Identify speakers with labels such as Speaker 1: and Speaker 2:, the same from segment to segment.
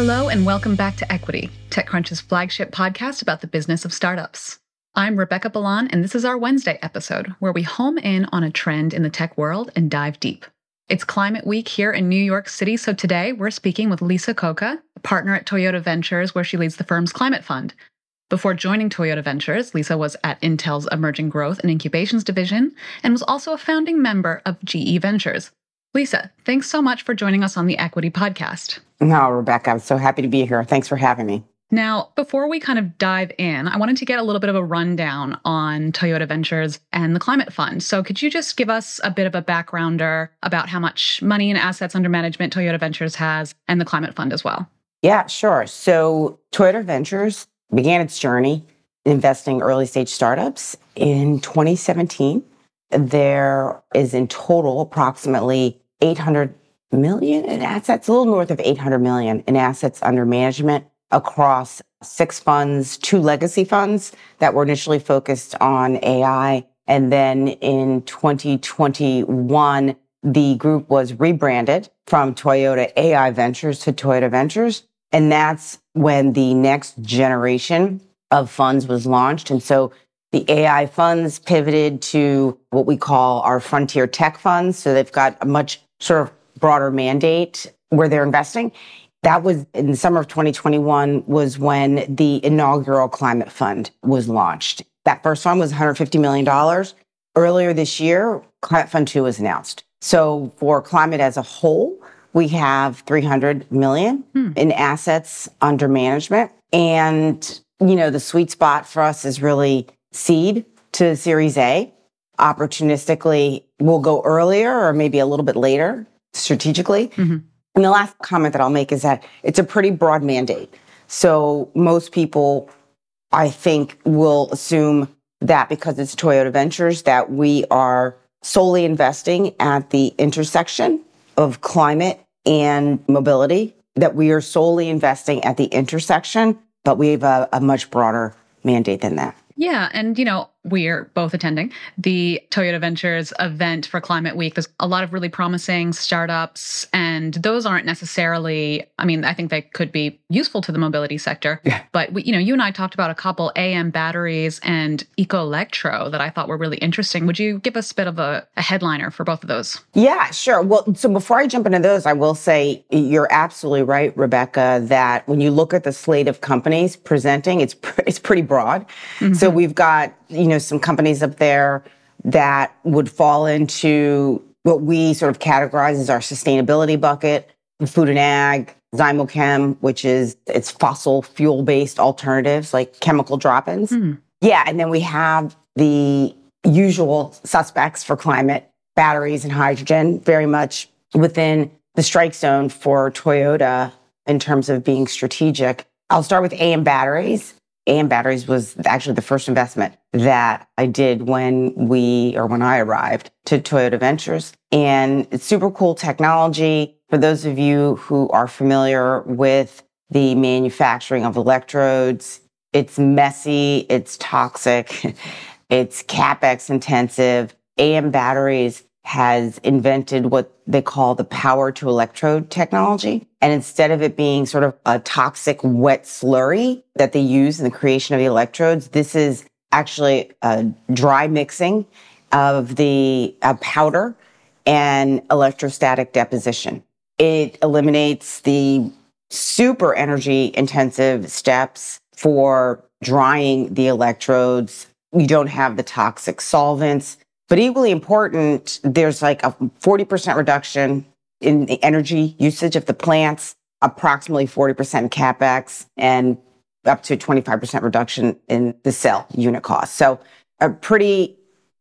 Speaker 1: Hello, and welcome back to Equity, TechCrunch's flagship podcast about the business of startups. I'm Rebecca Bellan, and this is our Wednesday episode where we home in on a trend in the tech world and dive deep. It's Climate Week here in New York City, so today we're speaking with Lisa Coca, a partner at Toyota Ventures, where she leads the firm's climate fund. Before joining Toyota Ventures, Lisa was at Intel's Emerging Growth and Incubations division and was also a founding member of GE Ventures. Lisa, thanks so much for joining us on the Equity Podcast.
Speaker 2: No, Rebecca, I'm so happy to be here. Thanks for having me.
Speaker 1: Now, before we kind of dive in, I wanted to get a little bit of a rundown on Toyota Ventures and the Climate Fund. So, could you just give us a bit of a backgrounder about how much money and assets under management Toyota Ventures has and the Climate Fund as well?
Speaker 2: Yeah, sure. So, Toyota Ventures began its journey investing early stage startups in 2017. There is in total approximately 800 million in assets, a little north of 800 million in assets under management across six funds, two legacy funds that were initially focused on AI. And then in 2021, the group was rebranded from Toyota AI Ventures to Toyota Ventures. And that's when the next generation of funds was launched. And so the AI funds pivoted to what we call our frontier tech funds. So they've got a much sort of broader mandate where they're investing. That was in the summer of 2021 was when the inaugural climate fund was launched. That first fund was $150 million. Earlier this year, Climate Fund 2 was announced. So for climate as a whole, we have 300 million hmm. in assets under management. And, you know, the sweet spot for us is really seed to series A. Opportunistically, we'll go earlier or maybe a little bit later strategically. Mm-hmm. And the last comment that I'll make is that it's a pretty broad mandate. So most people, I think, will assume that because it's Toyota Ventures, that we are solely investing at the intersection of climate and mobility, that we are solely investing at the intersection, but we have a, a much broader mandate than that.
Speaker 1: Yeah. And, you know, we're both attending the Toyota Ventures event for Climate Week. There's a lot of really promising startups, and those aren't necessarily, I mean, I think they could be useful to the mobility sector. Yeah. But, we, you know, you and I talked about a couple AM batteries and Ecolectro that I thought were really interesting. Would you give us a bit of a, a headliner for both of those?
Speaker 2: Yeah, sure. Well, so before I jump into those, I will say you're absolutely right, Rebecca, that when you look at the slate of companies presenting, it's, it's pretty broad. Mm-hmm. So we've got, you know, some companies up there that would fall into what we sort of categorize as our sustainability bucket, food and ag, Zymochem, which is it's fossil fuel based alternatives like chemical drop-ins. Mm. Yeah, and then we have the usual suspects for climate, batteries and hydrogen, very much within the strike zone for Toyota in terms of being strategic. I'll start with AM batteries. AM batteries was actually the first investment that I did when we or when I arrived to Toyota Ventures. And it's super cool technology. For those of you who are familiar with the manufacturing of electrodes, it's messy, it's toxic, it's capex intensive. AM batteries has invented what they call the powder to electrode technology. And instead of it being sort of a toxic wet slurry that they use in the creation of the electrodes, this is actually a dry mixing of the powder and electrostatic deposition. It eliminates the super energy intensive steps for drying the electrodes. You don't have the toxic solvents. But equally important, there's like a 40% reduction in the energy usage of the plants, approximately 40% capex, and up to 25% reduction in the cell unit cost. So a pretty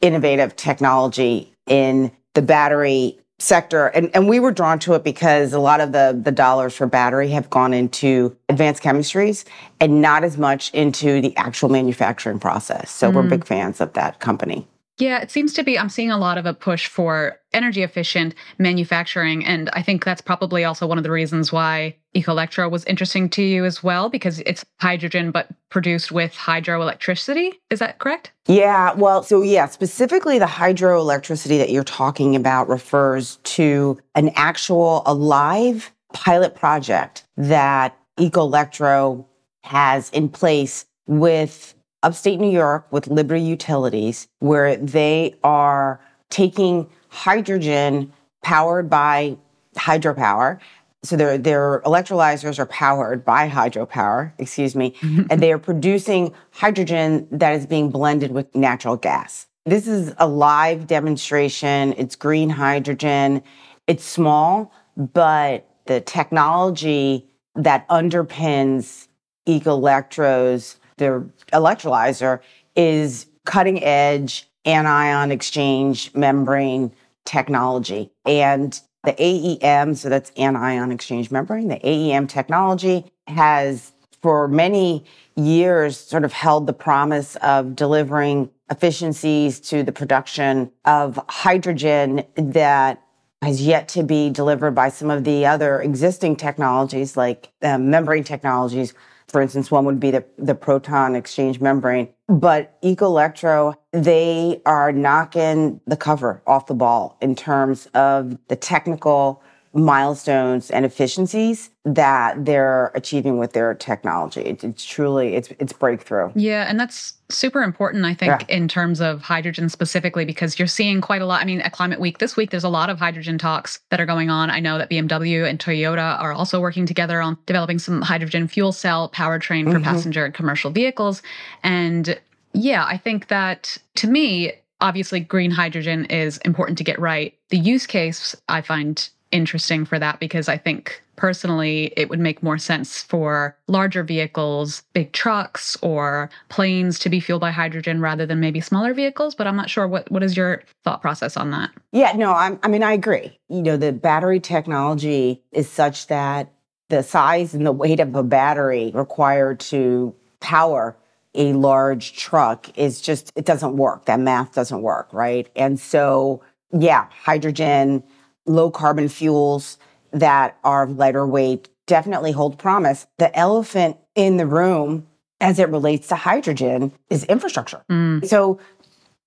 Speaker 2: innovative technology in the battery sector. And, and we were drawn to it because a lot of the, the dollars for battery have gone into advanced chemistries and not as much into the actual manufacturing process. So mm. we're big fans of that company.
Speaker 1: Yeah, it seems to be. I'm seeing a lot of a push for energy efficient manufacturing. And I think that's probably also one of the reasons why Ecolectro was interesting to you as well, because it's hydrogen but produced with hydroelectricity. Is that correct?
Speaker 2: Yeah, well, so yeah, specifically the hydroelectricity that you're talking about refers to an actual alive pilot project that Ecolectro has in place with upstate New York with Liberty Utilities, where they are taking hydrogen powered by hydropower. So their their electrolyzers are powered by hydropower, excuse me, mm-hmm. and they are producing hydrogen that is being blended with natural gas. This is a live demonstration. It's green hydrogen. It's small, but the technology that underpins Ecolectro's their electrolyzer is cutting edge anion exchange membrane technology. And the AEM, so that's anion exchange membrane, the AEM technology has for many years sort of held the promise of delivering efficiencies to the production of hydrogen that has yet to be delivered by some of the other existing technologies like uh, membrane technologies for instance, one would be the, the proton exchange membrane. But Ecolectro, they are knocking the cover off the ball in terms of the technical milestones and efficiencies that they're achieving with their technology. It's, it's truly it's it's breakthrough.
Speaker 1: Yeah, and that's super important I think yeah. in terms of hydrogen specifically because you're seeing quite a lot. I mean, at Climate Week this week there's a lot of hydrogen talks that are going on. I know that BMW and Toyota are also working together on developing some hydrogen fuel cell powertrain for mm-hmm. passenger and commercial vehicles and yeah, I think that to me obviously green hydrogen is important to get right. The use case I find interesting for that because I think personally it would make more sense for larger vehicles, big trucks or planes to be fueled by hydrogen rather than maybe smaller vehicles. But I'm not sure what, what is your thought process on that?
Speaker 2: Yeah, no, I'm, I mean, I agree. You know, the battery technology is such that the size and the weight of a battery required to power a large truck is just, it doesn't work. That math doesn't work, right? And so, yeah, hydrogen low carbon fuels that are lighter weight definitely hold promise. The elephant in the room as it relates to hydrogen is infrastructure. Mm. So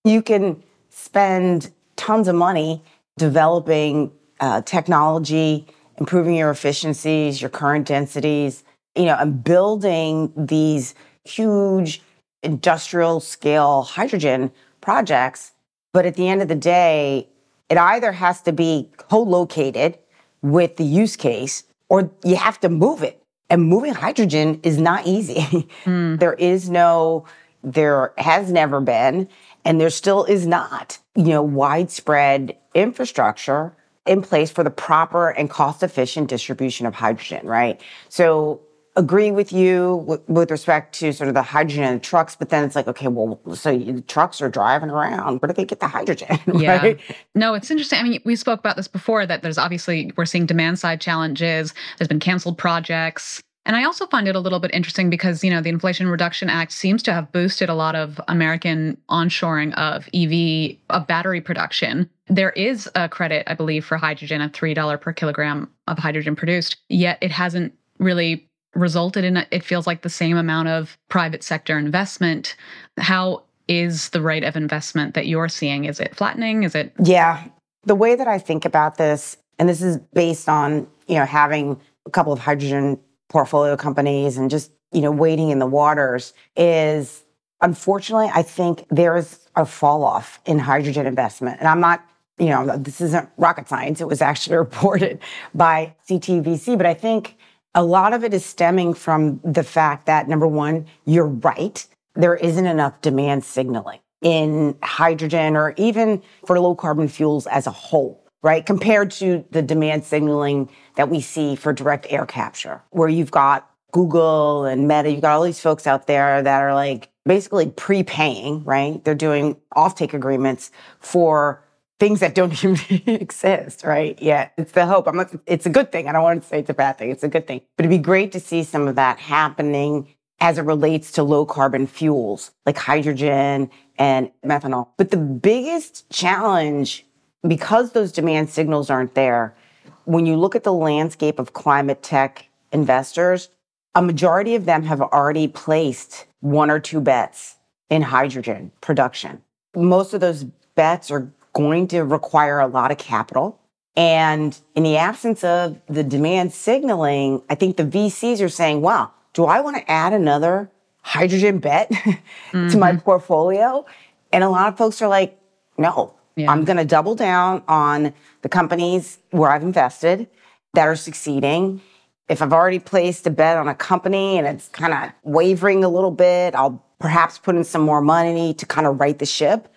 Speaker 2: you can spend tons of money developing uh, technology, improving your efficiencies, your current densities, you know, and building these huge industrial scale hydrogen projects. But at the end of the day, it either has to be co-located with the use case or you have to move it. And moving hydrogen is not easy. Mm. there is no, there has never been, and there still is not, you know, widespread infrastructure in place for the proper and cost efficient distribution of hydrogen, right? So agree with you with, with, respect to sort of the hydrogen and trucks, but then it's like, okay, well, so the trucks are driving around. Where do they get the hydrogen?
Speaker 1: Yeah. right? No, it's interesting. I mean, we spoke about this before that there's obviously, we're seeing demand side challenges, there's been canceled projects. And I also find it a little bit interesting because, you know, the Inflation Reduction Act seems to have boosted a lot of American onshoring of EV, of battery production. There is a credit, I believe, for hydrogen at $3 per kilogram of hydrogen produced, yet it hasn't really resulted in it feels like the same amount of private sector investment. How is the rate of investment that you're seeing? Is it flattening? Is it
Speaker 2: Yeah. The way that I think about this, and this is based on, you know, having a couple of hydrogen portfolio companies and just, you know, wading in the waters is unfortunately, I think there is a fall off in hydrogen investment. And I'm not you know, this isn't rocket science. It was actually reported by CTVC, but I think a lot of it is stemming from the fact that number one, you're right. There isn't enough demand signaling in hydrogen or even for low carbon fuels as a whole, right? Compared to the demand signaling that we see for direct air capture, where you've got Google and Meta, you've got all these folks out there that are like basically prepaying, right? They're doing offtake agreements for things that don't even exist, right? Yeah, it's the hope. I'm not, it's a good thing. I don't want to say it's a bad thing. It's a good thing. But it'd be great to see some of that happening as it relates to low carbon fuels like hydrogen and methanol. But the biggest challenge, because those demand signals aren't there, when you look at the landscape of climate tech investors, a majority of them have already placed one or two bets in hydrogen production. Most of those bets are going to require a lot of capital And in the absence of the demand signaling, I think the VCs are saying, wow, do I want to add another hydrogen bet mm-hmm. to my mm-hmm. portfolio? And a lot of folks are like, no, yeah. I'm going to double down on the companies where I've invested that are succeeding. If I've already placed a bet on a company and it's kind of wavering a little bit, I'll perhaps put in some more money to kind of right the ship.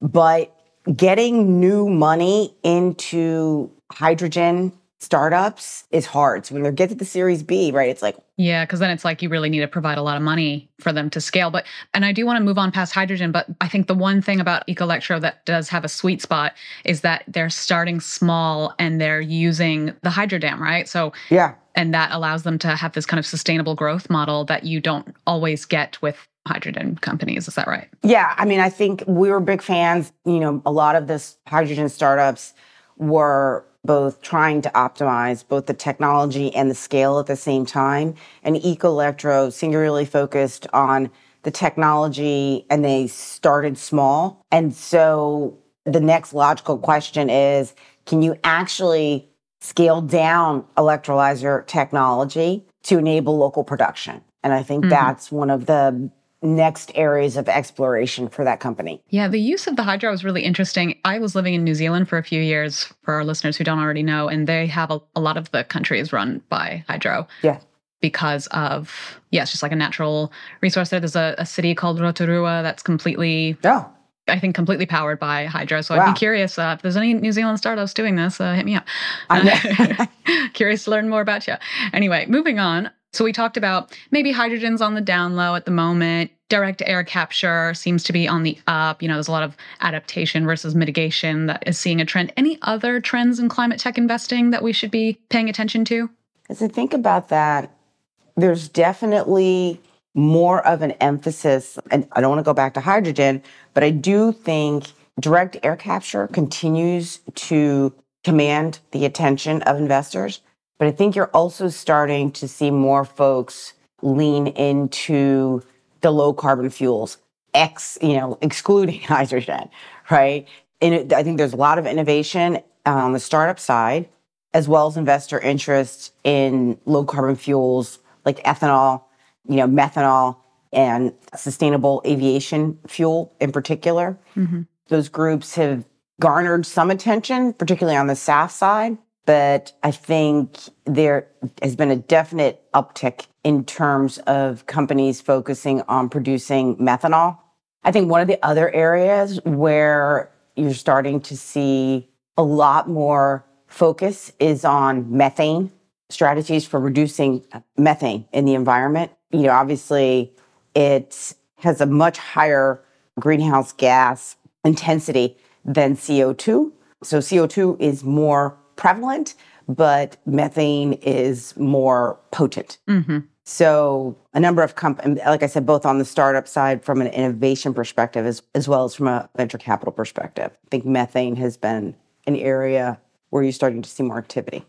Speaker 2: But getting new money into hydrogen startups is hard. So when they get to the Series B, right, it's like
Speaker 1: yeah, because then it's like you really need to provide a lot of money for them to scale. But and I do want to move on past hydrogen, but I think the one thing about Ecolectro that does have a sweet spot is that they're starting small and they're using the hydrodam, right? So
Speaker 2: yeah,
Speaker 1: and that allows them to have this kind of sustainable growth model that you don't always get with hydrogen companies. Is that right?
Speaker 2: Yeah, I mean, I think we were big fans. You know, a lot of this hydrogen startups were both trying to optimize both the technology and the scale at the same time. And Ecolectro singularly focused on the technology and they started small. And so the next logical question is can you actually scale down electrolyzer technology to enable local production? And I think mm-hmm. that's one of the next areas of exploration for that company.
Speaker 1: Yeah, the use of the hydro was really interesting. I was living in New Zealand for a few years for our listeners who don't already know, and they have a, a lot of the country is run by hydro.
Speaker 2: Yeah.
Speaker 1: Because of, yeah, it's just like a natural resource there. There's a, a city called Rotorua that's completely
Speaker 2: oh.
Speaker 1: I think completely powered by hydro. So wow. I'd be curious uh, if there's any New Zealand startups doing this, uh, hit me up. Uh, curious to learn more about you. Anyway, moving on. So we talked about maybe hydrogen's on the down low at the moment. Direct air capture seems to be on the up. You know, there's a lot of adaptation versus mitigation that is seeing a trend. Any other trends in climate tech investing that we should be paying attention to?
Speaker 2: As I think about that, there's definitely more of an emphasis, and I don't want to go back to hydrogen, but I do think direct air capture continues to command the attention of investors. But I think you're also starting to see more folks lean into the low carbon fuels, ex, you know, excluding hydrogen, right? And it, I think there's a lot of innovation on the startup side, as well as investor interest in low carbon fuels like ethanol, you know, methanol, and sustainable aviation fuel in particular. Mm-hmm. Those groups have garnered some attention, particularly on the SAF side but I think there has been a definite uptick in terms of companies focusing on producing methanol. I think one of the other areas where you're starting to see a lot more focus is on methane strategies for reducing methane in the environment. You know, obviously, it has a much higher greenhouse gas intensity than CO2. So, CO2 is more prevalent, but methane is more potent. Mm-hmm. So a number of companies, like I said, both on the startup side from an innovation perspective as, as well as from a venture capital perspective. I think methane has been an area where you're starting to see more activity.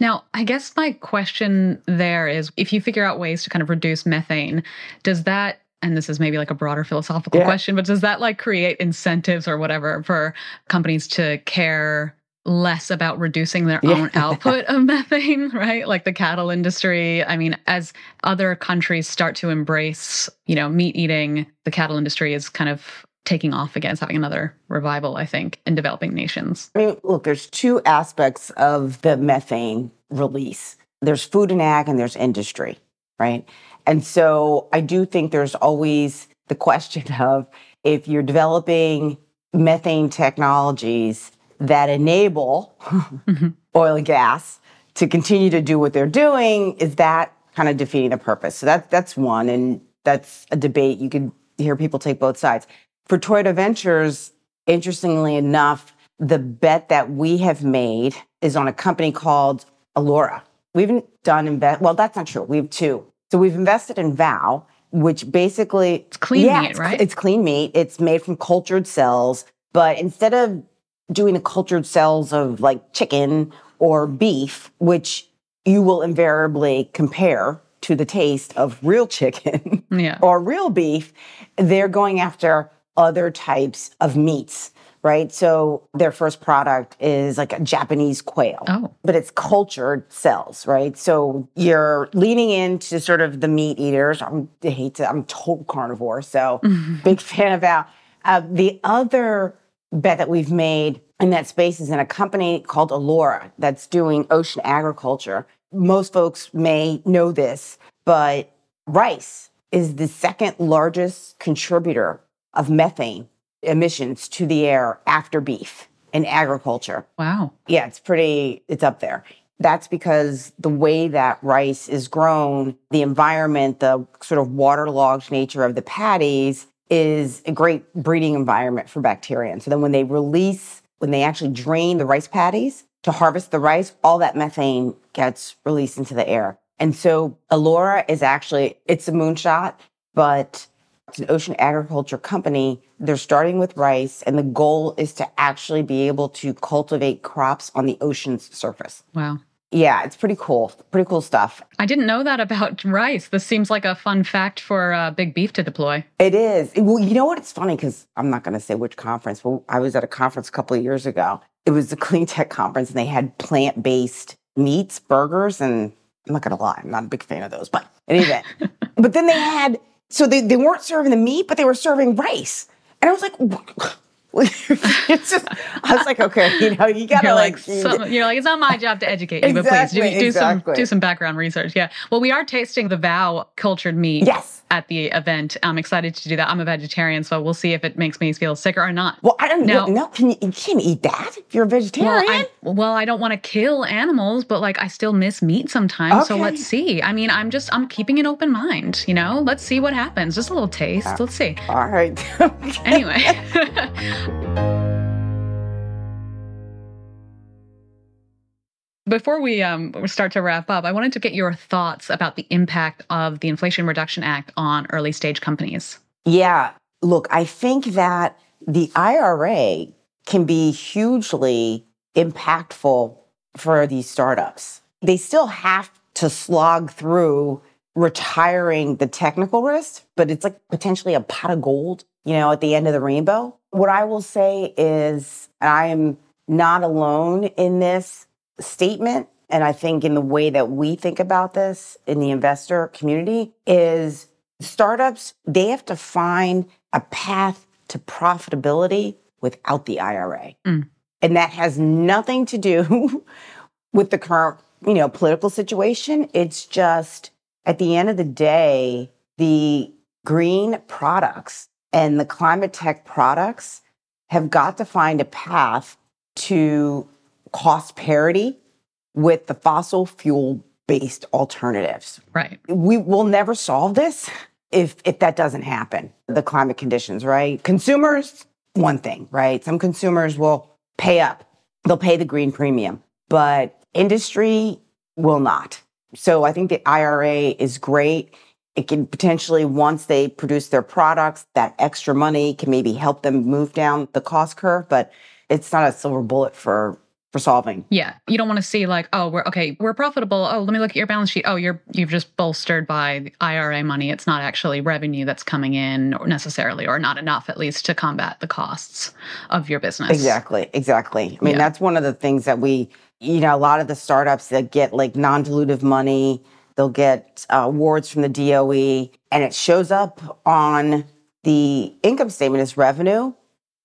Speaker 1: Now, I guess my question there is if you figure out ways to kind of reduce methane, does that and this is maybe like a broader philosophical yeah. question, but does that like create incentives or whatever for companies to care less about reducing their yeah. own output of methane, right? Like the cattle industry. I mean, as other countries start to embrace, you know, meat eating, the cattle industry is kind of taking off again, it's having another revival, I think, in developing nations.
Speaker 2: I mean, look, there's two aspects of the methane release. There's food and ag and there's industry, right? And so I do think there's always the question of if you're developing methane technologies that enable mm-hmm. oil and gas to continue to do what they're doing is that kind of defeating the purpose so that, that's one and that's a debate you could hear people take both sides for toyota ventures interestingly enough the bet that we have made is on a company called Alora. We haven't done invest. Well, that's not true. We have two. So we've invested in Vow, which basically
Speaker 1: it's clean yeah, meat, right?
Speaker 2: It's clean meat. It's made from cultured cells, but instead of doing the cultured cells of like chicken or beef, which you will invariably compare to the taste of real chicken
Speaker 1: yeah.
Speaker 2: or real beef, they're going after other types of meats right? So their first product is like a Japanese quail,
Speaker 1: Oh.
Speaker 2: but it's cultured cells, right? So you're leaning into sort of the meat eaters. I'm, I hate to, I'm total carnivore, so big fan of that. Uh, the other bet that we've made in that space is in a company called Alora that's doing ocean agriculture. Most folks may know this, but rice is the second largest contributor of methane emissions to the air after beef in agriculture.
Speaker 1: Wow.
Speaker 2: Yeah, it's pretty, it's up there. That's because the way that rice is grown, the environment, the sort of waterlogged nature of the paddies is a great breeding environment for bacteria. And so then when they release, when they actually drain the rice paddies to harvest the rice, all that methane gets released into the air. And so Alora is actually, it's a moonshot, but it's an ocean agriculture company. They're starting with rice, and the goal is to actually be able to cultivate crops on the ocean's surface.
Speaker 1: Wow.
Speaker 2: Yeah, it's pretty cool. Pretty cool stuff.
Speaker 1: I didn't know that about rice. This seems like a fun fact for uh, Big Beef to deploy.
Speaker 2: It is. Well, you know what? It's funny because I'm not going to say which conference, but I was at a conference a couple of years ago. It was the Clean Tech conference, and they had plant based meats, burgers, and I'm not going to lie, I'm not a big fan of those, but anyway. but then they had, so they, they weren't serving the meat, but they were serving rice. And I was like, just, I was like, okay, you know, you gotta
Speaker 1: You're
Speaker 2: like,
Speaker 1: like, so, you're like, it's not my job to educate you, but please do,
Speaker 2: Exactly,
Speaker 1: some do some background research. Yeah. Well, we are tasting the Vow cultured meat
Speaker 2: yes.
Speaker 1: At the event. I'm excited to do that. I'm a vegetarian, so we'll see if it makes me feel sicker or not.
Speaker 2: Well, I don't know. No, can you, you can't eat that if you're a
Speaker 1: Well,
Speaker 2: vegetarian.
Speaker 1: I, well, I don't want to kill animals, but like I still miss meat sometimes. So let's see. I mean, I'm just I'm keeping an open mind. You know, let's see what happens. Just a little taste. Uh, let's see.
Speaker 2: All right.
Speaker 1: Anyway. Before we um, start to wrap up, I wanted to get your thoughts about the impact of the Inflation Reduction Act on early stage companies.
Speaker 2: Yeah. Look, I think that the IRA can be hugely impactful for these startups. They still have to slog through retiring the technical risk, but it's like potentially a pot of gold, you know, at the end of the rainbow. What I will say is I am not alone in this statement. And I think in the way that we think about this in the investor community is startups, they have to find a path to profitability without the IRA.
Speaker 1: Mm.
Speaker 2: And that has nothing to do with the current, you know, political situation. It's just at the end of the day, the green products and the climate tech products have got to find a path to cost parity with the fossil fuel based alternatives.
Speaker 1: Right.
Speaker 2: we will never solve this if if that doesn't happen. The climate conditions right? Consumers one thing right? Some consumers will pay up. They'll pay the green premium but industry will not. So i think the ira is great. It can potentially once they produce their products that extra money can maybe help them move down the cost curve but it's not a silver bullet for for solving
Speaker 1: Yeah, you don't want to see like, oh, we're okay, we're profitable. Oh, let me look at your balance sheet. Oh, you're you've just bolstered by the IRA money. It's not actually revenue that's coming in necessarily, or not enough at least to combat the costs of your business.
Speaker 2: Exactly, exactly. I mean,
Speaker 1: Yeah.
Speaker 2: that's one of the things that we, you know, a lot of the startups that get like non dilutive money, they'll get uh, awards from the DOE, and it shows up on the income statement as revenue,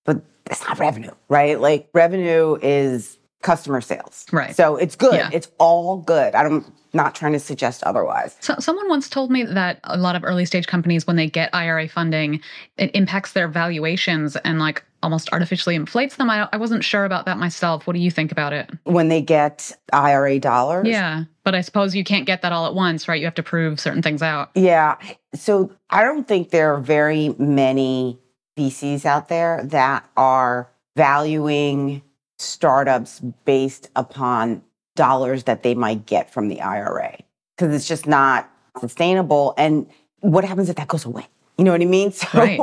Speaker 2: but it's not revenue, right? Like, revenue is customer sales.
Speaker 1: Right.
Speaker 2: So it's good.
Speaker 1: Yeah.
Speaker 2: It's all good. I'm not trying to suggest otherwise.
Speaker 1: So, someone once told me that a lot of early stage companies, when they get IRA funding, it impacts their valuations and like almost artificially inflates them. I, I wasn't sure about that myself. What do you think about it?
Speaker 2: When they get IRA dollars,
Speaker 1: Yeah, but I suppose you can't get that all at once, right? You have to prove certain things out.
Speaker 2: Yeah. So I don't think there are very many VCs out there that are valuing startups based upon dollars that they might get from the IRA because it's just not sustainable. And what happens if that goes away? You know what I mean? So
Speaker 1: Right.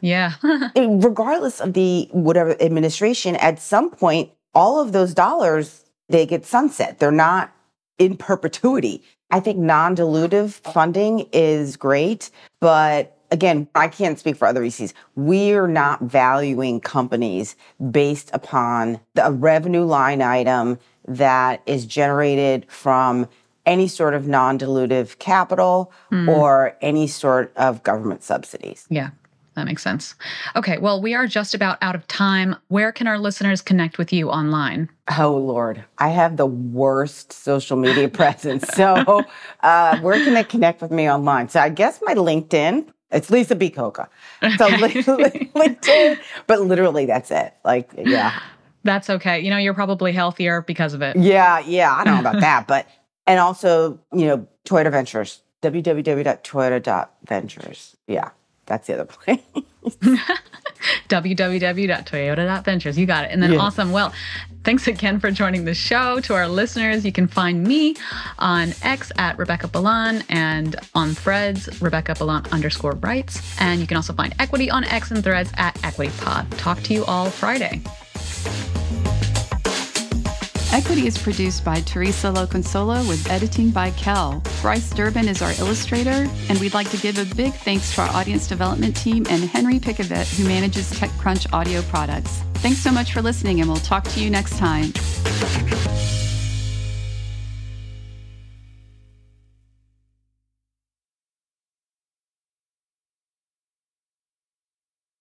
Speaker 1: Yeah.
Speaker 2: regardless of the whatever administration, at some point, all of those dollars they get sunset. They're not in perpetuity. I think non-dilutive funding is great, but again, I can't speak for other VCs. We are not valuing companies based upon the revenue line item that is generated from any sort of non dilutive capital mm. or any sort of government subsidies.
Speaker 1: Yeah. That makes sense. Okay, well, we are just about out of time. Where can our listeners connect with you online?
Speaker 2: Oh, Lord. I have the worst social media presence. So, uh, where can they connect with me online? So, I guess my LinkedIn, it's Lisa B. Coca. So. LinkedIn, but literally that's it. Like, yeah.
Speaker 1: That's okay. You know, you're probably healthier because of it.
Speaker 2: Yeah, yeah. I don't know about that, but, and also, you know, Toyota Ventures, www.toyota.ventures. Yeah. That's the other place.
Speaker 1: www.toyota.ventures. You got it. And then yeah. awesome. Well, thanks again for joining the show. To our listeners, you can find me on X at Rebecca Bellan and on threads, Rebecca Bellan underscore rights. And you can also find Equity on X and threads at Equity Pod. Talk to you all Friday. Equity is produced by Teresa Loconsolo with editing by Kel. Bryce Durbin is our illustrator, and we'd like to give a big thanks to our audience development team and Henry Pickavett, who manages TechCrunch audio products. Thanks so much for listening, and we'll talk to you next time.